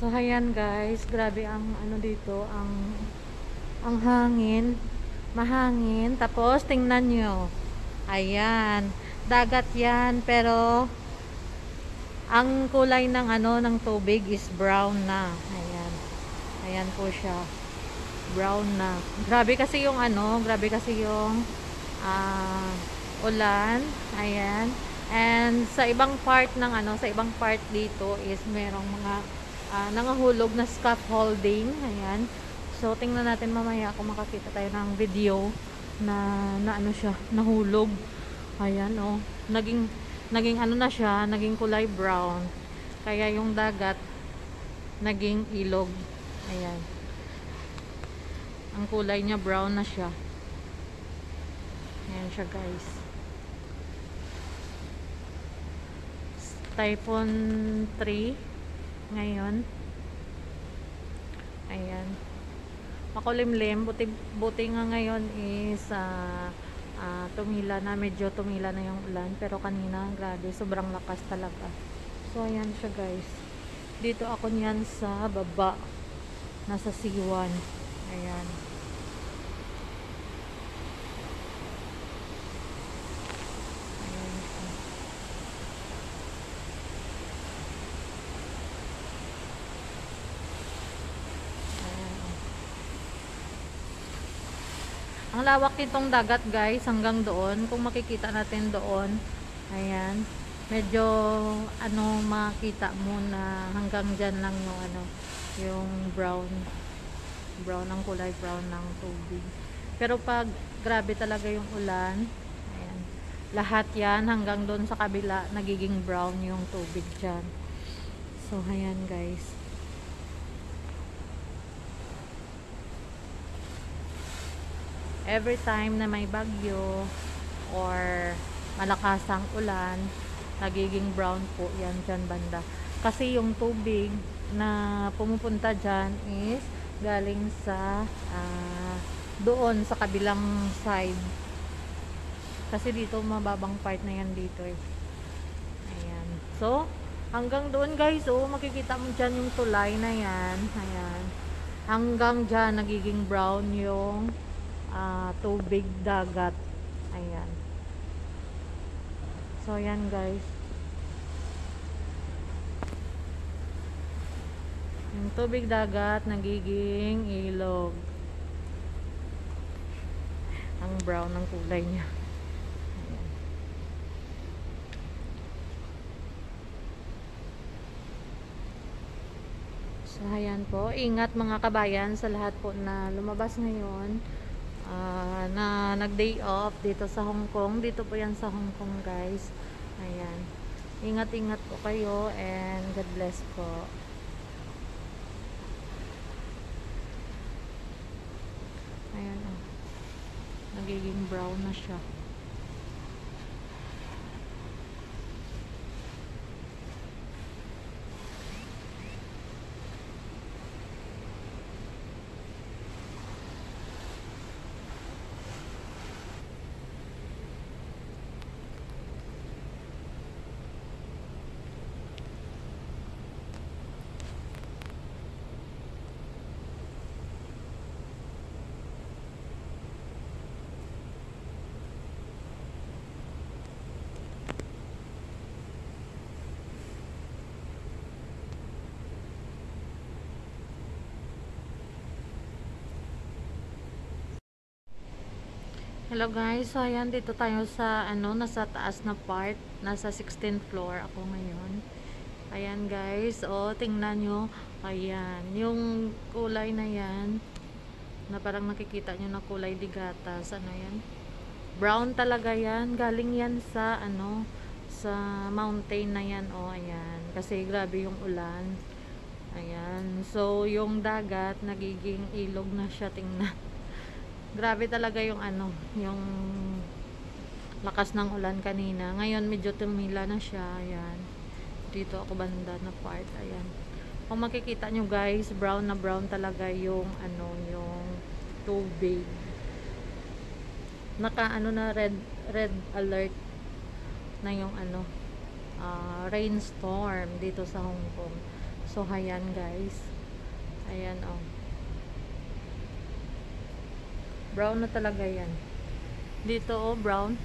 So, ayan guys, grabe ang ano dito, ang ang hangin, mahangin. Tapos, tingnan nyo. Ayan, dagat yan, pero ang kulay ng ano, ng tubig is brown na. Ayan. Ayan po siya. Brown na. Grabe kasi yung ano, grabe kasi yung ah, ulan. Ayan. And sa ibang part ng ano, sa ibang part dito is merong mga ah, nangahulog na scaffolding. Ayan. So, tingnan natin mamaya kung makakita tayo ng video na, na ano siya, nahulog. Ayan, oh. Naging, naging ano na siya, naging kulay brown. Kaya yung dagat, naging ilog. Ayan. Ang kulay niya brown na siya. Ayan siya, guys. Typhoon 3 ngayon. Ayan. Makulimlim. Buti, buti nga ngayon is ah, ah, tumila na. Medyo tumila na yung ulan. Pero kanina, grabe. Sobrang lakas talaga. So, ayan siya guys. Dito ako niyan sa baba. Nasa C1. Ayan. Ayan siya. Ayan. Ang lawak nitong dagat guys hanggang doon. Kung makikita natin doon, ayan, medyo ano makita mo na hanggang dyan lang yung ano, yung brown. Brown ang kulay brown ng tubig. Pero pag grabe talaga yung ulan, ayan, lahat yan hanggang doon sa kabila nagiging brown yung tubig dyan. So, ayan guys. Every time na may bagyo or malakasang ulan, nagiging brown po yan dyan banda. Kasi yung tubig na pumupunta dyan is galing sa ah, doon sa kabilang side. Kasi dito mababang part na yan dito eh. Ayan. So, hanggang doon guys, oh, makikita mo dyan yung tulay na yan. Ayan. Hanggang dyan nagiging brown yung ah, tubig dagat. Ayan. So, ayan guys. Yung tubig dagat nagiging ilog. Ang brown ng kulay niya. So, ayan po. Ingat mga kabayan sa lahat po na lumabas ngayon. Ah, na nag-day off dito sa Hong Kong. Dito po yan sa Hong Kong guys. Ayan. Ingat-ingat po kayo and God bless po. Ayan oh. Nagiging brown na siya. Hello guys, so ayan dito tayo sa ano, nasa taas na part, nasa 16th floor ako ngayon. Ayan guys, oh tingnan nyo, ayan, yung kulay na yan, na parang nakikita nyo na kulay digatas, ano yan? Brown talaga yan, galing yan sa ano, sa mountain na yan, oh ayan, kasi grabe yung ulan. Ayan, so yung dagat, nagiging ilog na siya, tingnan. Grabe talaga yung ano, yung lakas ng ulan kanina. Ngayon medyo tumila na siya. Ayan. Dito ako banda na part. Ayan. Kung makikita nyo guys, brown na brown talaga yung ano, yung tubig. Naka ano na red red alert na yung ano uh, rainstorm dito sa Hong Kong. So, ayan guys. Ayan oh. Brown na talaga yan. Dito oh, brown.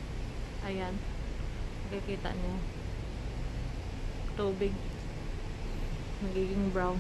Ayan. Makikita niyo. Tubig. Magiging brown.